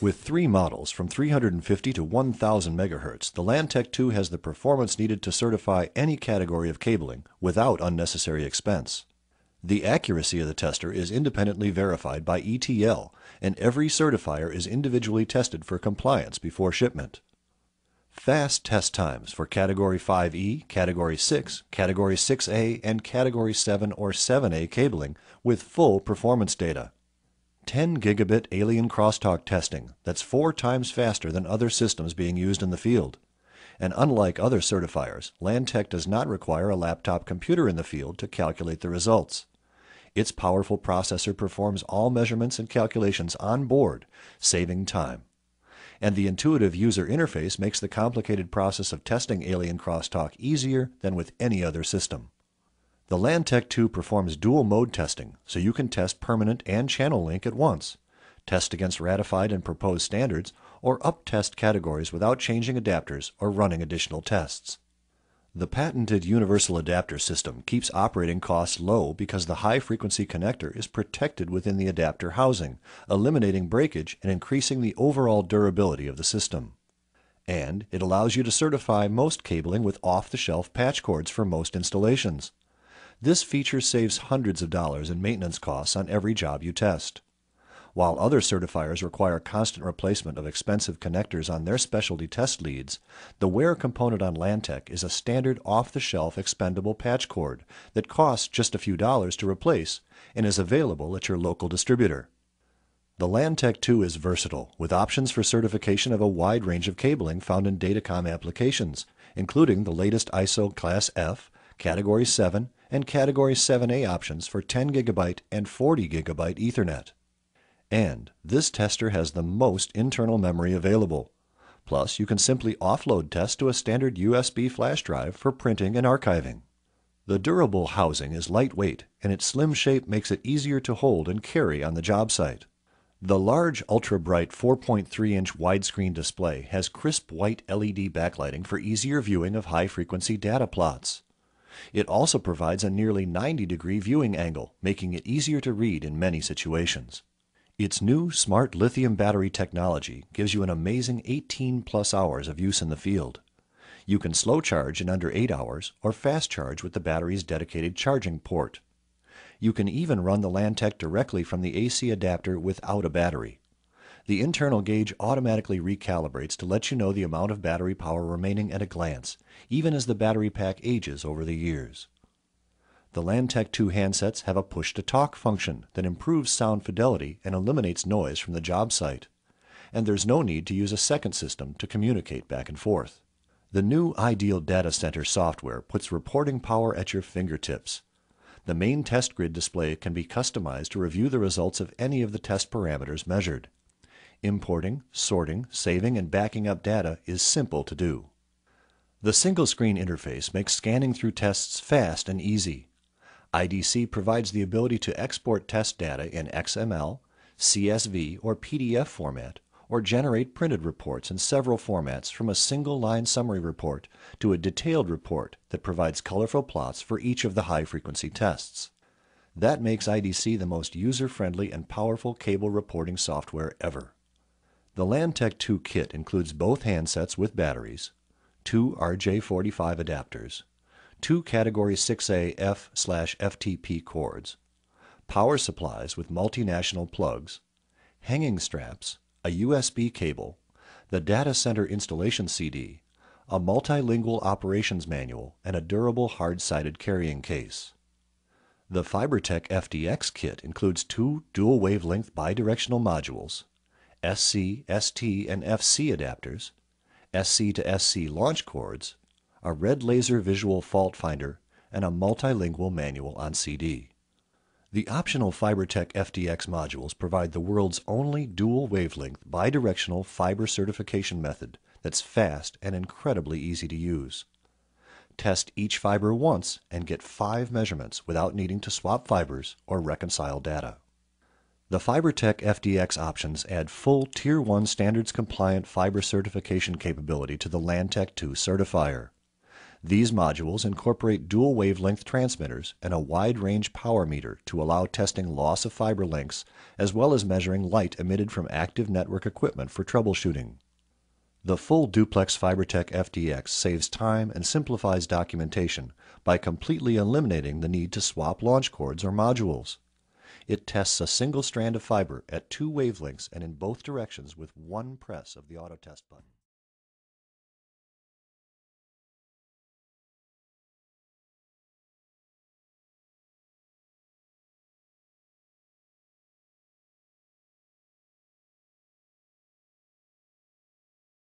With three models from 350 to 1000 MHz, the LanTEK 2 has the performance needed to certify any category of cabling without unnecessary expense. The accuracy of the tester is independently verified by ETL, and every certifier is individually tested for compliance before shipment. Fast test times for Category 5E, Category 6, Category 6A, and Category 7 or 7A cabling with full performance data. 10 gigabit alien crosstalk testing that's four times faster than other systems being used in the field. And unlike other certifiers, LanTEK does not require a laptop computer in the field to calculate the results. Its powerful processor performs all measurements and calculations on board, saving time. And the intuitive user interface makes the complicated process of testing alien crosstalk easier than with any other system. The LanTEK 2 performs dual mode testing, so you can test permanent and channel link at once, test against ratified and proposed standards, or up-test categories without changing adapters or running additional tests. The patented universal adapter system keeps operating costs low because the high-frequency connector is protected within the adapter housing, eliminating breakage and increasing the overall durability of the system. And it allows you to certify most cabling with off-the-shelf patch cords for most installations. This feature saves hundreds of dollars in maintenance costs on every job you test. While other certifiers require constant replacement of expensive connectors on their specialty test leads, the wear component on LanTEK is a standard off-the-shelf expendable patch cord that costs just a few dollars to replace and is available at your local distributor. The LanTEK 2 is versatile, with options for certification of a wide range of cabling found in Datacom applications, including the latest ISO Class F, Category 7, and Category 7A options for 10 GB and 40 GB Ethernet. And this tester has the most internal memory available. Plus, you can simply offload tests to a standard USB flash drive for printing and archiving. The durable housing is lightweight, and its slim shape makes it easier to hold and carry on the job site. The large ultra bright 4.3 inch widescreen display has crisp white LED backlighting for easier viewing of high frequency data plots. It also provides a nearly 90 degree viewing angle, making it easier to read in many situations. Its new smart lithium battery technology gives you an amazing 18 plus hours of use in the field. You can slow charge in under 8 hours or fast charge with the battery's dedicated charging port. You can even run the LanTEK directly from the AC adapter without a battery. The internal gauge automatically recalibrates to let you know the amount of battery power remaining at a glance, even as the battery pack ages over the years. The LanTEK 2 handsets have a push-to-talk function that improves sound fidelity and eliminates noise from the job site. And there's no need to use a second system to communicate back and forth. The new Ideal Data Center software puts reporting power at your fingertips. The main test grid display can be customized to review the results of any of the test parameters measured. Importing, sorting, saving, and backing up data is simple to do. The single screen interface makes scanning through tests fast and easy. IDC provides the ability to export test data in XML, CSV, or PDF format, or generate printed reports in several formats from a single line summary report to a detailed report that provides colorful plots for each of the high frequency tests. That makes IDC the most user friendly and powerful cable reporting software ever. The LanTEK 2 kit includes both handsets with batteries, two RJ45 adapters, two Category 6A F/FTP cords, power supplies with multinational plugs, hanging straps, a USB cable, the data center installation CD, a multilingual operations manual, and a durable hard-sided carrying case. The FiberTEK FDX kit includes two dual wavelength bidirectional modules, SC, ST, and FC adapters, SC to SC launch cords, a red laser visual fault finder, and a multilingual manual on CD. The optional FiberTEK FDX modules provide the world's only dual wavelength bidirectional fiber certification method that's fast and incredibly easy to use. Test each fiber once and get five measurements without needing to swap fibers or reconcile data. The FiberTEK FDX options add full Tier 1 standards compliant fiber certification capability to the LanTEK 2 certifier. These modules incorporate dual wavelength transmitters and a wide range power meter to allow testing loss of fiber links as well as measuring light emitted from active network equipment for troubleshooting. The full duplex FiberTEK FDX saves time and simplifies documentation by completely eliminating the need to swap launch cords or modules. It tests a single strand of fiber at two wavelengths and in both directions with one press of the auto test button.